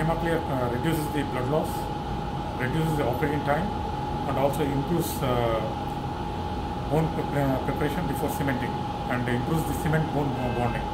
Hemaclear uh, reduces the blood loss, reduces the operating time, and also improves uh, bone uh, preparation before cementing and improves the cement bone uh, bonding.